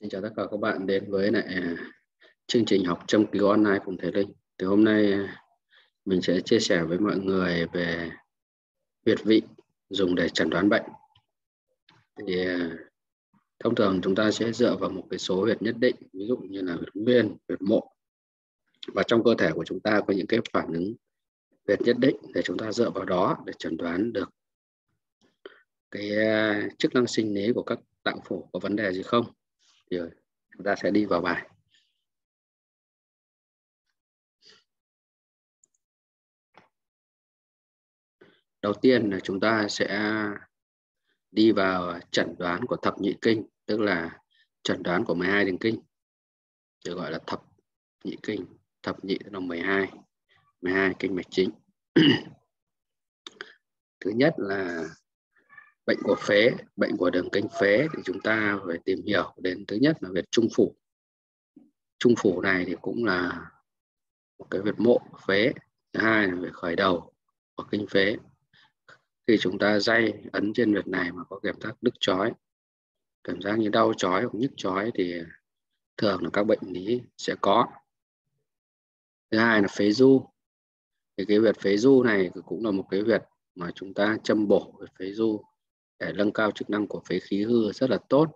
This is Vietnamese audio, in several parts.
Xin chào tất cả các bạn đến với lại à, chương trình học châm cứu online cùng thầy Linh. Thì hôm nay à, mình sẽ chia sẻ với mọi người về huyệt vị dùng để chẩn đoán bệnh. Thì à, thông thường chúng ta sẽ dựa vào một cái số huyệt nhất định, ví dụ như là huyệt nguyên, huyệt mộ. Và trong cơ thể của chúng ta có những cái phản ứng huyệt nhất định để chúng ta dựa vào đó để chẩn đoán được cái chức năng sinh lý của các tạng phủ có vấn đề gì không rồi ờ, chúng ta sẽ đi vào bài. Đầu tiên là chúng ta sẽ đi vào chẩn đoán của thập nhị kinh, tức là chẩn đoán của 12 đường kinh. Được gọi là thập nhị kinh, thập nhị là 12 12 kinh mạch chính. Thứ nhất là bệnh của phế, bệnh của đường kinh phế thì chúng ta phải tìm hiểu đến thứ nhất là việc trung phủ. Trung phủ này thì cũng là một cái việc mộ, phế. Thứ hai là việc khởi đầu của kinh phế. Khi chúng ta dây ấn trên việc này mà có cảm giác đứt chói, cảm giác như đau chói hoặc nhức chói thì thường là các bệnh lý sẽ có. Thứ hai là phế du. Thì cái việc phế du này cũng là một cái việc mà chúng ta châm bổ phế du để nâng cao chức năng của phế khí hư rất là tốt.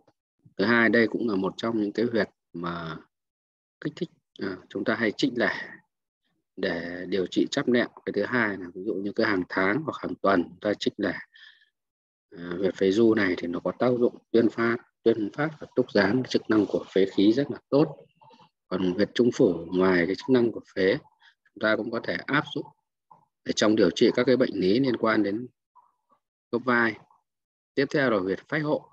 Thứ hai đây cũng là một trong những cái huyệt mà kích thích à, chúng ta hay trích lẻ để điều trị chắp nẹo. Cái thứ hai là ví dụ như cái hàng tháng hoặc hàng tuần chúng ta trích lẻ à, về phế du này thì nó có tác dụng tuyên phát tuyên phát và túc gián chức năng của phế khí rất là tốt. Còn huyệt trung phủ ngoài cái chức năng của phế chúng ta cũng có thể áp dụng để trong điều trị các cái bệnh lý liên quan đến khớp vai tiếp theo là việt phách hộ.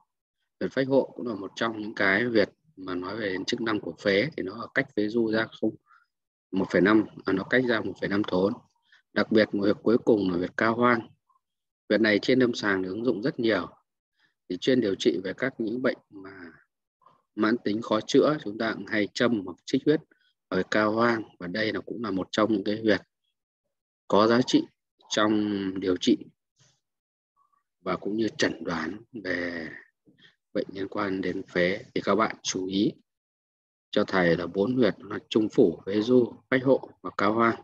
Việt phách hộ cũng là một trong những cái việt mà nói về chức năng của phế thì nó ở cách phế du ra không? 1,5 à, nó cách ra 1,5 thốn. Đặc biệt một việc cuối cùng là việc cao hoang. Việc này trên lâm sàng được ứng dụng rất nhiều. Thì chuyên điều trị về các những bệnh mà mãn tính khó chữa chúng ta cũng hay châm hoặc trích huyết ở cao hoang và đây là cũng là một trong những cái huyệt có giá trị trong điều trị và cũng như chẩn đoán về bệnh liên quan đến phế thì các bạn chú ý cho thầy là bốn huyệt là trung phủ, phế du, bách hộ và cao hoang.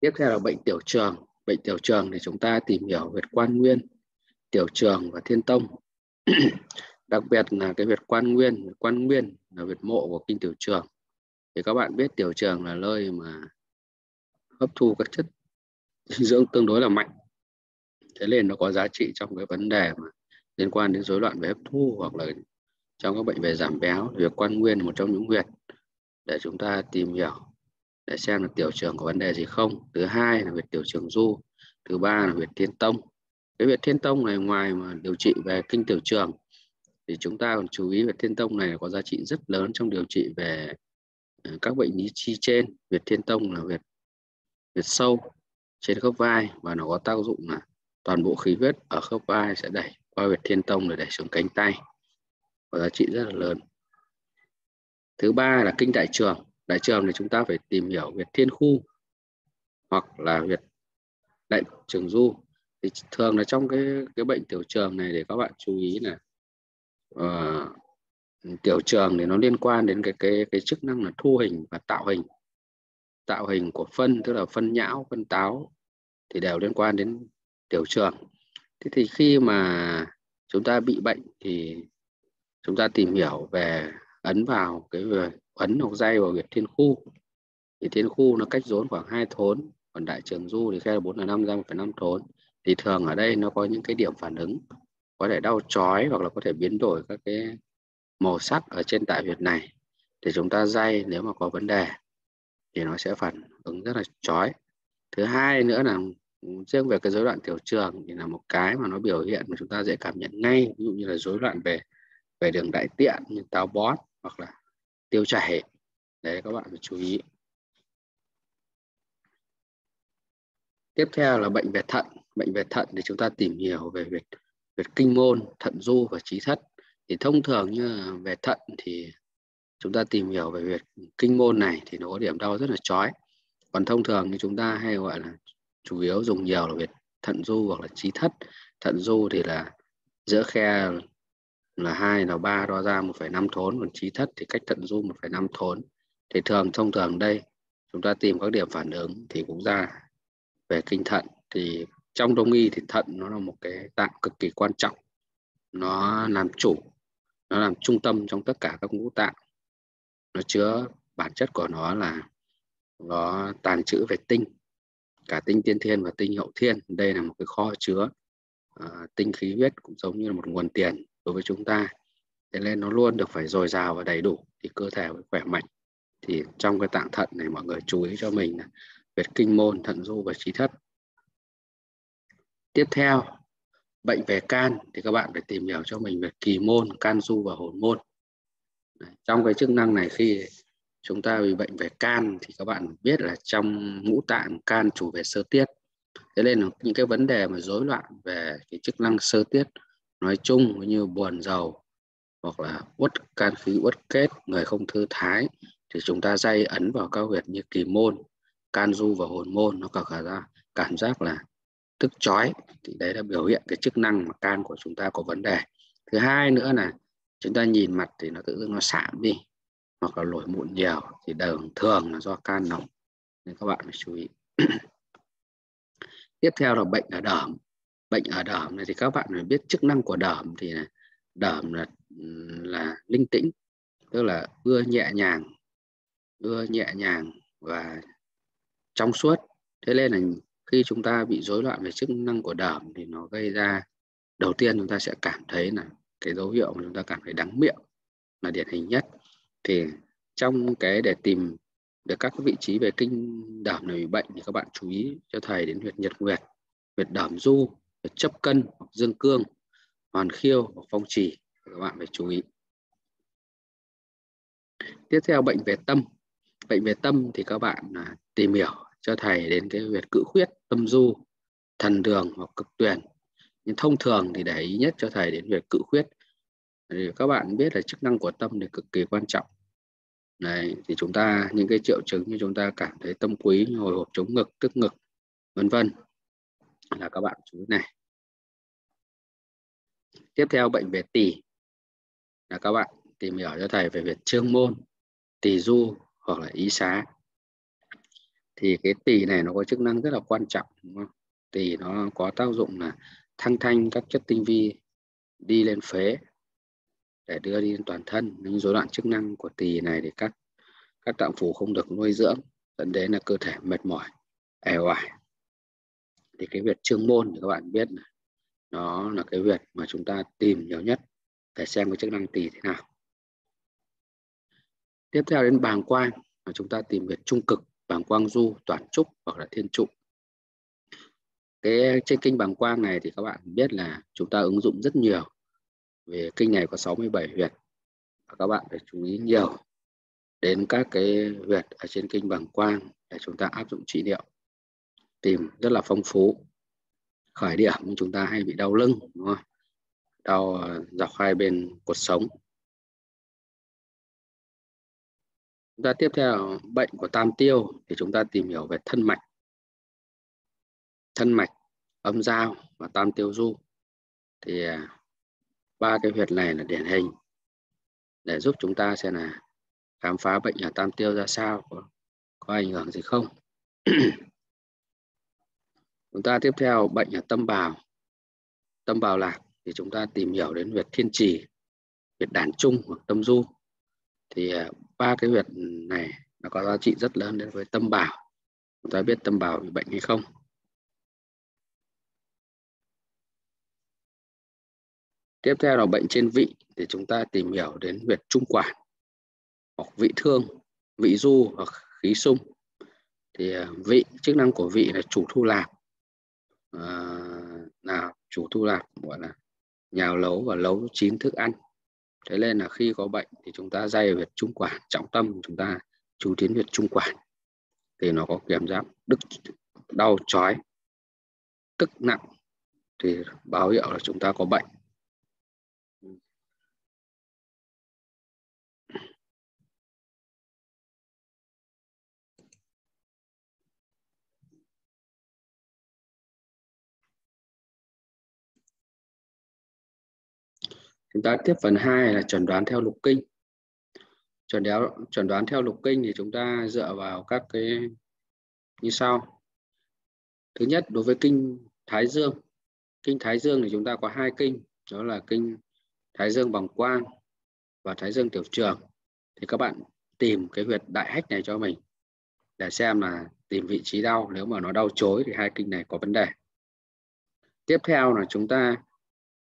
Tiếp theo là bệnh tiểu trường. Bệnh tiểu trường thì chúng ta tìm hiểu huyệt quan nguyên, tiểu trường và thiên tông. Đặc biệt là cái huyệt quan nguyên, huyệt quan nguyên là huyệt mộ của kinh tiểu trường. Thì các bạn biết tiểu trường là nơi mà hấp thu các chất dinh dưỡng tương đối là mạnh thế nên nó có giá trị trong cái vấn đề mà liên quan đến rối loạn về hấp thu hoặc là trong các bệnh về giảm béo, việc quan nguyên là một trong những huyệt để chúng ta tìm hiểu, để xem là tiểu trường có vấn đề gì không. Thứ hai là huyệt tiểu trường du, thứ ba là huyệt thiên tông. Cái huyệt thiên tông này ngoài mà điều trị về kinh tiểu trường thì chúng ta còn chú ý về thiên tông này có giá trị rất lớn trong điều trị về ờ, các bệnh lý chi trên. Huyệt thiên tông là huyệt huyệt sâu trên khớp vai và nó có tác dụng là toàn bộ khí huyết ở khớp vai sẽ đẩy qua huyệt thiên tông để đẩy xuống cánh tay có giá trị rất là lớn. Thứ ba là kinh đại trường. Đại trường thì chúng ta phải tìm hiểu huyệt thiên khu hoặc là huyệt đại trường du. Thì thường là trong cái cái bệnh tiểu trường này để các bạn chú ý là uh, tiểu trường thì nó liên quan đến cái cái cái chức năng là thu hình và tạo hình. Tạo hình của phân tức là phân nhão phân táo thì đều liên quan đến tiểu trường. Thế thì khi mà chúng ta bị bệnh thì chúng ta tìm hiểu về ấn vào cái về ấn hoặc dây vào huyệt thiên khu. Thì thiên khu nó cách rốn khoảng 2 thốn còn đại trường du thì khe là bốn là năm ra 1,5 thốn. Thì thường ở đây nó có những cái điểm phản ứng có thể đau chói hoặc là có thể biến đổi các cái màu sắc ở trên tại huyệt này. Thì chúng ta dây nếu mà có vấn đề thì nó sẽ phản ứng rất là chói. Thứ hai nữa là riêng về cái rối loạn tiểu trường thì là một cái mà nó biểu hiện mà chúng ta dễ cảm nhận ngay. Ví dụ như là rối loạn về về đường đại tiện như táo bón hoặc là tiêu chảy. Đấy, các bạn phải chú ý. Tiếp theo là bệnh về thận. Bệnh về thận thì chúng ta tìm hiểu về việc về kinh môn, thận du và trí thất. Thì thông thường như về thận thì chúng ta tìm hiểu về việc kinh môn này thì nó có điểm đau rất là chói. Còn thông thường thì chúng ta hay gọi là chủ yếu dùng nhiều là về thận du hoặc là trí thất. Thận du thì là giữa khe là hai là ba đo ra 1,5 thốn. Còn trí thất thì cách thận du 1,5 thốn. Thì thường thông thường đây chúng ta tìm các điểm phản ứng thì cũng ra về kinh thận. Thì trong đông y thì thận nó là một cái tạng cực kỳ quan trọng. Nó làm chủ nó làm trung tâm trong tất cả các ngũ tạng. Nó chứa bản chất của nó là nó tàn trữ về tinh cả tinh tiên thiên và tinh hậu thiên. Đây là một cái kho chứa uh, tinh khí huyết cũng giống như là một nguồn tiền đối với chúng ta. Thế nên nó luôn được phải dồi dào và đầy đủ thì cơ thể mới khỏe mạnh. Thì trong cái tạng thận này mọi người chú ý cho mình là về kinh môn thận du và trí thất. Tiếp theo bệnh về can thì các bạn phải tìm hiểu cho mình về kỳ môn can du và hồn môn. Trong cái chức năng này khi chúng ta bị bệnh về can thì các bạn biết là trong ngũ tạng can chủ về sơ tiết. Thế nên là những cái vấn đề mà rối loạn về cái chức năng sơ tiết, nói chung như buồn giàu hoặc là uất can khí, uất kết, người không thư thái thì chúng ta dây ấn vào các huyệt như kỳ môn, can du và hồn môn. Nó cả ra cảm giác là tức chói. Thì đấy là biểu hiện cái chức năng mà can của chúng ta có vấn đề. Thứ hai nữa là chúng ta nhìn mặt thì nó tự dưng nó sạm đi hoặc là nổi mụn nhiều thì đường thường là do can nóng nên các bạn phải chú ý. Tiếp theo là bệnh ở đờm bệnh ở đờm này thì các bạn phải biết chức năng của đờm thì đờm là là linh tĩnh, tức là ưa nhẹ nhàng, ưa nhẹ nhàng và trong suốt. Thế nên là khi chúng ta bị rối loạn về chức năng của đờm thì nó gây ra, đầu tiên chúng ta sẽ cảm thấy là cái dấu hiệu mà chúng ta cảm thấy đắng miệng là điển hình nhất thì trong cái để tìm được các vị trí về kinh đảm này, bị bệnh thì các bạn chú ý cho thầy đến huyệt nhật nguyệt, huyệt đảm du, huyệt chấp cân hoặc dương cương, hoàn khiêu hoặc phong trì các bạn phải chú ý. Tiếp theo, bệnh về tâm. Bệnh về tâm thì các bạn à, tìm hiểu cho thầy đến cái huyệt cự khuyết, tâm du, thần đường hoặc cực tuyển nhưng thông thường thì để ý nhất cho thầy đến huyệt cự khuyết. Thì các bạn biết là chức năng của tâm thì cực kỳ quan trọng. Đấy, thì chúng ta những cái triệu chứng như chúng ta cảm thấy tâm quý hồi hộp chống ngực tức ngực vân vân là các bạn chú ý này. Tiếp theo bệnh về tỳ. Là các bạn tìm hiểu cho thầy về việc trương môn tỳ du hoặc là ý xá. Thì cái tỳ này nó có chức năng rất là quan trọng đúng không? tỳ nó có tác dụng là thăng thanh các chất tinh vi đi lên phế để đưa đi toàn thân. Những rối loạn chức năng của tỳ này thì các các tạng phủ không được nuôi dưỡng, dẫn đến là cơ thể mệt mỏi ẻ oải. Thì cái việc trương môn thì các bạn biết là nó là cái việc mà chúng ta tìm nhiều nhất để xem cái chức năng tỳ thế nào. Tiếp theo đến bàng quang, mà chúng ta tìm việc trung cực, bàng quang du, toàn trúc hoặc là thiên trụ. Cái, trên kinh bàng quang này thì các bạn biết là chúng ta ứng dụng rất nhiều về kinh này có 67 huyệt. Và các bạn phải chú ý nhiều đến các cái huyệt ở trên kinh bằng quang để chúng ta áp dụng trị liệu. Tìm rất là phong phú, khởi điểm chúng ta hay bị đau lưng, đúng không? đau ờ, dọc hai bên cột sống. Chúng ta tiếp theo, bệnh của tam tiêu thì chúng ta tìm hiểu về thân mạch. Thân mạch, âm giao và tam tiêu du. Thì à, ba cái huyệt này là điển hình để giúp chúng ta xem là khám phá bệnh ở tam tiêu ra sao có, có ảnh hưởng gì không? Chúng ta tiếp theo bệnh ở tâm bào. Tâm bào lạc thì chúng ta tìm hiểu đến huyệt thiên trì huyệt đàn trung hoặc tâm du. Thì à, ba cái huyệt này nó có giá trị rất lớn đến với tâm bào. Chúng ta biết tâm bào bị bệnh hay không? Tiếp theo là bệnh trên vị thì chúng ta tìm hiểu đến huyệt trung quản hoặc vị thương vị du hoặc khí sung. Thì à, vị chức năng của vị là chủ thu lạp. À, là chủ thu lạp gọi là nhào lấu và lấu chín thức ăn. Thế nên là khi có bệnh thì chúng ta dây huyệt trung quản trọng tâm chúng ta chú tiến huyệt trung quản. Thì nó có cảm giác đứt đau chói tức nặng. Thì báo hiệu là chúng ta có bệnh. Chúng ta tiếp phần 2 là chuẩn đoán theo lục kinh. Chuẩn đoán chuẩn đoán theo lục kinh thì chúng ta dựa vào các cái như sau. Thứ nhất, đối với kinh thái dương. Kinh thái dương thì chúng ta có hai kinh, đó là kinh thái dương bằng quang và thái dương tiểu trường. Thì các bạn tìm cái huyệt đại hách này cho mình để xem là tìm vị trí đau. Nếu mà nó đau chối thì hai kinh này có vấn đề. Tiếp theo là chúng ta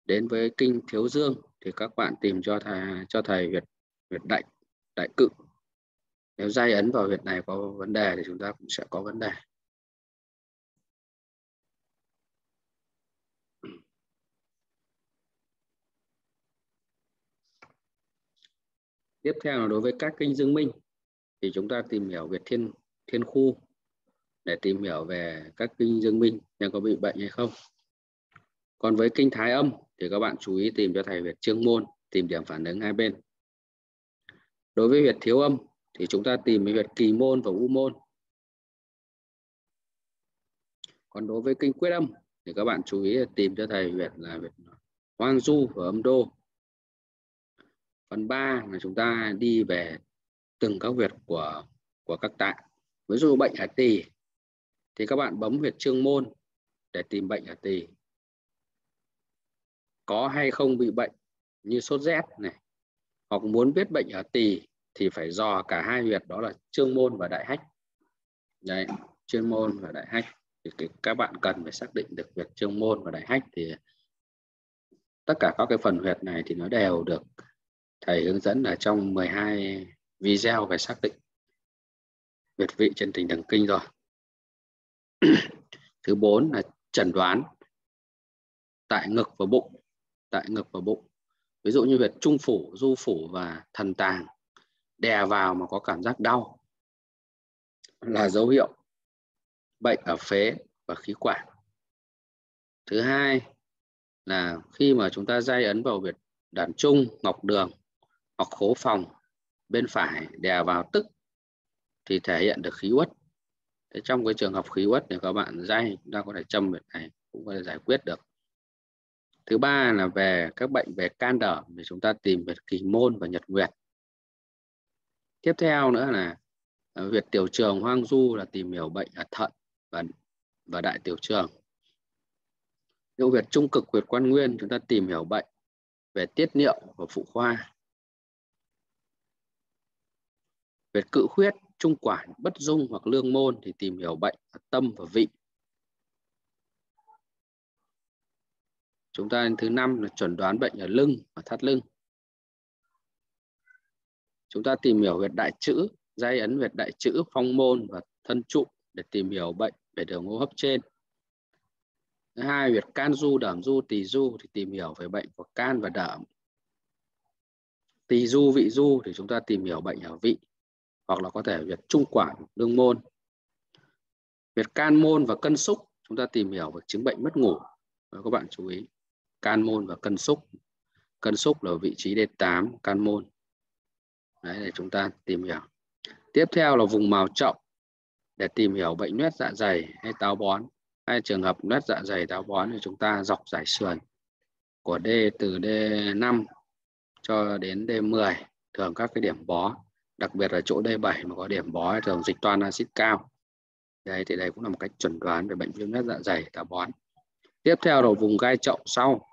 đến với kinh thiếu dương thì các bạn tìm cho thầy cho thầy huyệt huyệt đại đại cự. Nếu dây ấn vào huyệt này có vấn đề thì chúng ta cũng sẽ có vấn đề. Tiếp theo là đối với các kinh dương minh, thì chúng ta tìm hiểu về thiên thiên khu để tìm hiểu về các kinh dương minh, xem có bị bệnh hay không còn với kinh thái âm thì các bạn chú ý tìm cho thầy huyệt trương môn, tìm điểm phản ứng hai bên. Đối với huyệt thiếu âm thì chúng ta tìm huyệt kỳ môn và u môn. Còn đối với kinh quyết âm thì các bạn chú ý tìm cho thầy huyệt là huyệt hoang du và âm đô. Phần 3 là chúng ta đi về từng các huyệt của của các tạng. Ví dụ bệnh ở tỳ thì các bạn bấm huyệt trương môn để tìm bệnh ở tỳ có hay không bị bệnh như sốt rét này, hoặc muốn biết bệnh ở tỳ thì phải dò cả hai huyệt, đó là trương môn và đại hách. Đấy chuyên môn và đại hách. Thì các bạn cần phải xác định được huyệt trương môn và đại hách thì tất cả các cái phần huyệt này thì nó đều được thầy hướng dẫn ở trong 12 video về xác định huyệt vị trên tình thần kinh rồi. Thứ bốn là chẩn đoán tại ngực và bụng tại ngực và bụng. Ví dụ như huyệt trung phủ, du phủ và thần tàng, đè vào mà có cảm giác đau là dấu hiệu bệnh ở phế và khí quản. Thứ hai là khi mà chúng ta dây ấn vào huyệt đàn trung, ngọc đường hoặc khố phòng, bên phải đè vào tức thì thể hiện được khí uất. Thế trong cái trường hợp khí uất thì các bạn dây, chúng ta có thể châm việc này cũng có thể giải quyết được thứ ba là về các bệnh về can đờm thì chúng ta tìm về kỳ môn và nhật nguyệt. Tiếp theo nữa là ờ, việc tiểu trường hoang du là tìm hiểu bệnh ở thận và và đại tiểu trường. Những huyệt trung cực huyệt quan nguyên chúng ta tìm hiểu bệnh về tiết niệu và phụ khoa. Huyệt cự khuyết, trung quản, bất dung hoặc lương môn thì tìm hiểu bệnh ở tâm và vị. Chúng ta thứ năm là chuẩn đoán bệnh ở lưng và thắt lưng. Chúng ta tìm hiểu huyệt đại chữ, dây ấn huyệt đại chữ, phong môn và thân trụ để tìm hiểu bệnh về đường hô hấp trên. Thứ hai huyệt can du đẩm du, tỳ du thì tìm hiểu về bệnh của can và đẩm tỳ du, vị du thì chúng ta tìm hiểu bệnh ở vị hoặc là có thể huyệt trung quản lương môn. Huyệt can môn và cân xúc, chúng ta tìm hiểu về chứng bệnh mất ngủ. Các bạn chú ý can môn và cân xúc. Cân xúc là vị trí D8 can môn. Đấy, để chúng ta tìm hiểu. Tiếp theo là vùng màu trọng. Để tìm hiểu bệnh loét dạ dày hay táo bón, hay trường hợp loét dạ dày táo bón thì chúng ta dọc giải sườn của D từ D5 cho đến D10 thường các cái điểm bó, đặc biệt là chỗ D7 mà có điểm bó thường dịch toan axit cao. Đây thì đây cũng là một cách chuẩn đoán về bệnh viêm loét dạ dày táo bón. Tiếp theo là vùng gai trọng sau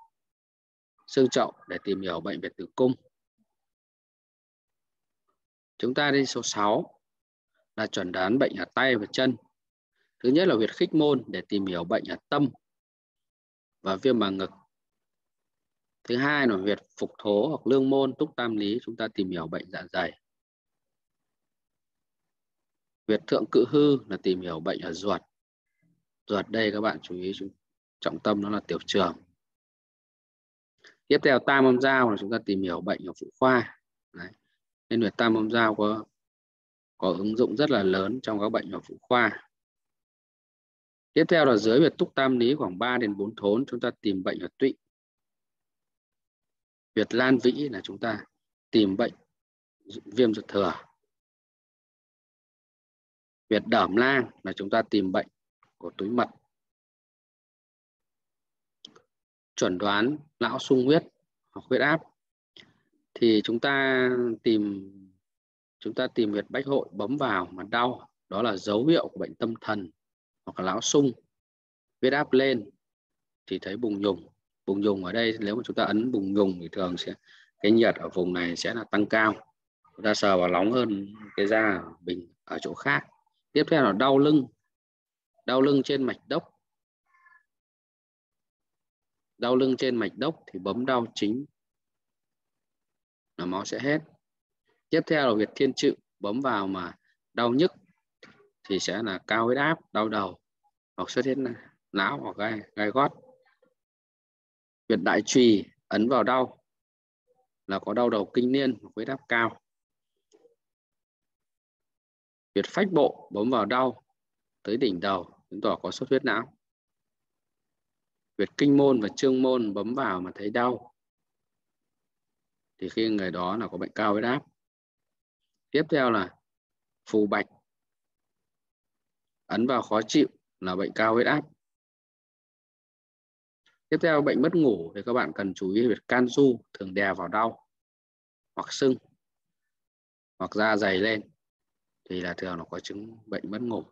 xương chậu để tìm hiểu bệnh về tử cung. Chúng ta đi số 6 là chuẩn đoán bệnh ở tay và chân. Thứ nhất là huyệt khích môn để tìm hiểu bệnh ở tâm và viêm màng ngực. Thứ hai là huyệt phục thố hoặc lương môn, túc tam lý, chúng ta tìm hiểu bệnh dạ dày. Huyệt thượng cự hư là tìm hiểu bệnh ở ruột. Ruột đây các bạn chú ý trọng tâm nó là tiểu trường tiếp theo tam âm giao là chúng ta tìm hiểu bệnh ở phụ khoa. Đấy. nên huyệt tam âm giao có có ứng dụng rất là lớn trong các bệnh ở phụ khoa. Tiếp theo là dưới việc túc tam lý khoảng 3 đến 4 thốn, chúng ta tìm bệnh ở tụy. Việt lan vĩ là chúng ta tìm bệnh viêm ruột thừa. Việt đởm lang là chúng ta tìm bệnh của túi mật. Chuẩn đoán lão sung huyết hoặc huyết áp, thì chúng ta tìm, chúng ta tìm huyệt bách hội bấm vào mà đau, đó là dấu hiệu của bệnh tâm thần hoặc là lão sung, huyết áp lên thì thấy bùng nhùng. Bùng nhùng ở đây, nếu mà chúng ta ấn bùng nhùng thì thường sẽ, cái nhiệt ở vùng này sẽ là tăng cao, chúng ta sờ vào nóng hơn cái da bình ở chỗ khác. Tiếp theo là đau lưng đau lưng trên mạch đốc đau lưng trên mạch đốc thì bấm đau chính. Là máu sẽ hết. Tiếp theo là huyệt thiên trự, bấm vào mà đau nhức thì sẽ là cao huyết áp, đau đầu hoặc xuất huyết não hoặc gai gai gót. Huyệt đại trùy ấn vào đau là có đau đầu kinh niên hoặc huyết áp cao. Huyệt phách bộ, bấm vào đau tới đỉnh đầu, chứng tỏ có xuất huyết não huyệt kinh môn và trương môn bấm vào mà thấy đau. Thì khi người đó là có bệnh cao huyết áp. Tiếp theo là phù bạch ấn vào khó chịu là bệnh cao huyết áp. Tiếp theo, bệnh mất ngủ thì các bạn cần chú ý việc can du thường đè vào đau hoặc sưng hoặc da dày lên thì là thường nó có chứng bệnh mất ngủ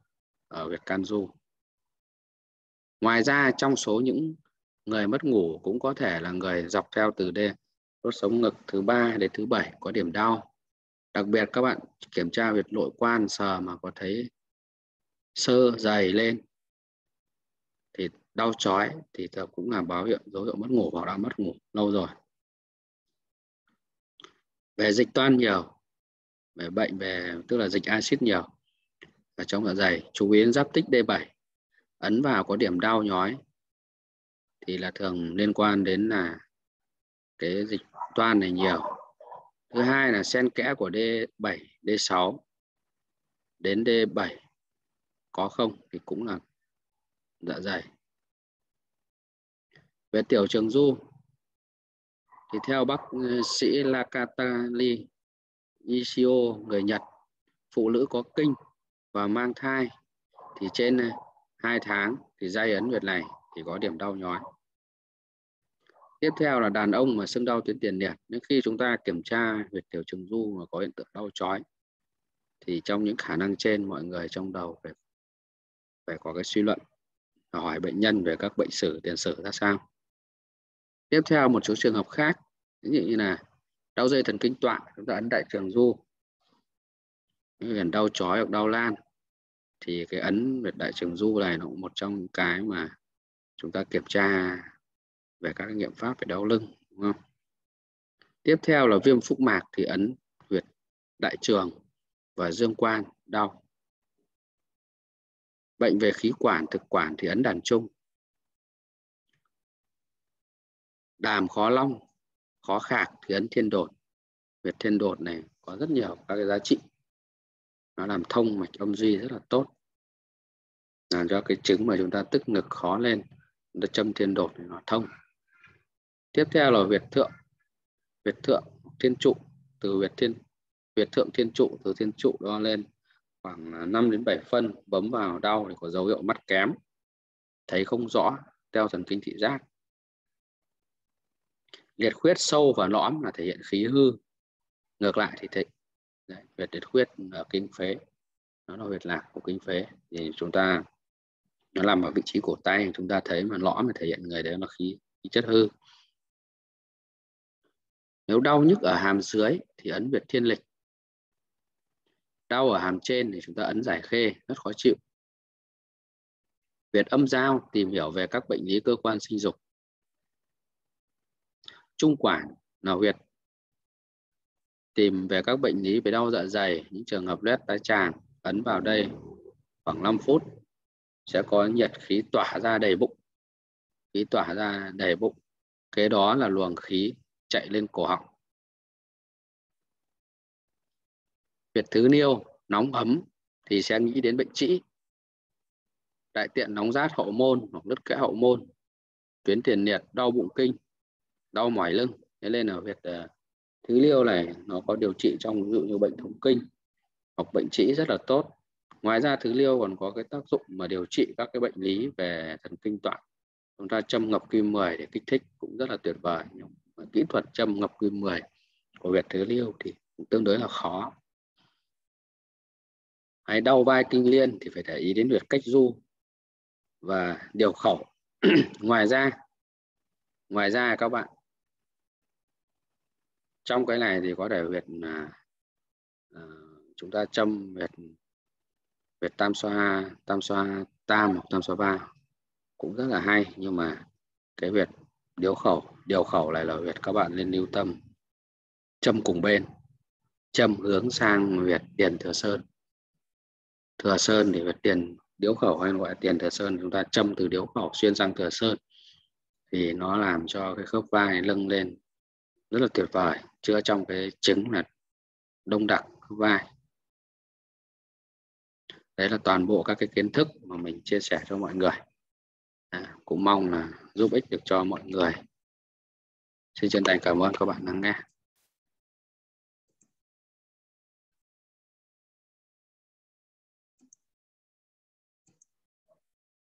ở việc can du ngoài ra, trong số những người mất ngủ cũng có thể là người dọc theo từ đê đốt sống ngực thứ ba đến thứ bảy có điểm đau. Đặc biệt các bạn kiểm tra huyệt nội quan, sờ mà có thấy sơ, dày lên thì đau chói thì cũng là báo hiệu dấu hiệu mất ngủ hoặc đã mất ngủ lâu rồi. Về dịch toan nhiều, về bệnh về, tức là dịch axit nhiều và trong dạ dày, chú ý đến giáp tích D7 ấn vào có điểm đau nhói, thì là thường liên quan đến là cái dịch toan này nhiều. Thứ hai là xen kẽ của D7 D6 đến D7 có không thì cũng là dạ dày. Về tiểu trường du, thì theo bác ừ, sĩ Lakatali Ishio người Nhật, phụ nữ có kinh và mang thai, thì trên 2 tháng thì dây ấn huyệt này thì có điểm đau nhói. Tiếp theo là đàn ông mà sưng đau tuyến tiền liệt nếu khi chúng ta kiểm tra huyệt tiểu trường du mà có hiện tượng đau chói, thì trong những khả năng trên mọi người trong đầu phải phải có cái suy luận và hỏi bệnh nhân về các bệnh sử, tiền sử ra sao. Tiếp theo một số trường hợp khác, ví dụ như là đau dây thần kinh tọa chúng ta ấn đại trường du. Gần đau chói hoặc đau lan thì cái ấn huyệt đại trường du này nó cũng một trong những cái mà chúng ta kiểm tra về các nghiệm pháp về đau lưng, đúng không? Tiếp theo là viêm phúc mạc thì ấn huyệt đại trường và dương quan, đau. Bệnh về khí quản, thực quản thì ấn đàn trung. Đàm khó long, khó khạc thì ấn thiên đột. Huyệt thiên đột này có rất nhiều các cái giá trị. Nó làm thông mạch âm duy rất là tốt làm cho cái trứng mà chúng ta tức ngực khó lên nó châm thiên đột thì nó thông. Tiếp theo là huyệt thượng. Huyệt thượng thiên trụ từ huyệt thiên huyệt thượng thiên trụ từ thiên trụ đo lên khoảng à, 5 đến 7 phân bấm vào đau thì có dấu hiệu mắt kém. Thấy không rõ theo thần kinh thị giác. Liệt khuyết sâu và lõm là thể hiện khí hư. Ngược lại thì thịnh Đấy, huyệt liệt khuyết ở kinh phế. Nó là huyệt lạc của kinh phế. Thì chúng ta nó nằm ở vị trí cổ tay chúng ta thấy mà lõm mà thể hiện người đấy là khí, khí chất hư. Nếu đau nhức ở hàm dưới thì ấn việt thiên lịch. Đau ở hàm trên thì chúng ta ấn giải khê rất khó chịu. Việt âm giao tìm hiểu về các bệnh lý cơ quan sinh dục. Trung quản là huyệt tìm về các bệnh lý về đau dạ dày những trường hợp loét tá tràng ấn vào đây khoảng 5 phút sẽ có nhiệt khí tỏa ra đầy bụng. Khí tỏa ra đầy bụng. Kế đó là luồng khí chạy lên cổ họng. Việt thứ niêu nóng ấm thì sẽ nghĩ đến bệnh trĩ. Đại tiện nóng rát hậu môn hoặc đứt kẽ hậu môn tuyến tiền liệt đau bụng kinh đau mỏi lưng. Thế nên là việc uh, thứ liêu này nó có điều trị trong ví dụ như bệnh thống kinh hoặc bệnh trĩ rất là tốt ngoài ra thứ liêu còn có cái tác dụng mà điều trị các cái bệnh lý về thần kinh tọa chúng ta châm ngọc kim 10 để kích thích cũng rất là tuyệt vời. Nhưng kỹ thuật châm ngọc kim 10 của việt thứ liêu thì cũng tương đối là khó. Hay đau vai kinh liên thì phải để ý đến việc cách du và điều khẩu. Ngoài ra ngoài ra các bạn trong cái này thì có thể huyệt là uh, à, chúng ta châm huyệt về tam xoa tam xoa tam hoặc tam xoa ba cũng rất là hay, nhưng mà cái việc điều khẩu điều khẩu này là việc các bạn nên lưu tâm. Châm cùng bên, châm hướng sang việc tiền thừa sơn. Thừa sơn thì việc tiền điếu khẩu hay gọi là tiền thừa sơn, chúng ta châm từ điếu khẩu xuyên sang thừa sơn thì nó làm cho cái khớp vai lưng lên rất là tuyệt vời chữa trong cái chứng là đông đặc khớp vai đấy là toàn bộ các cái kiến thức mà mình chia sẻ cho mọi người. À, cũng mong là giúp ích được cho mọi người. Xin chân thành cảm ơn các bạn lắng nghe.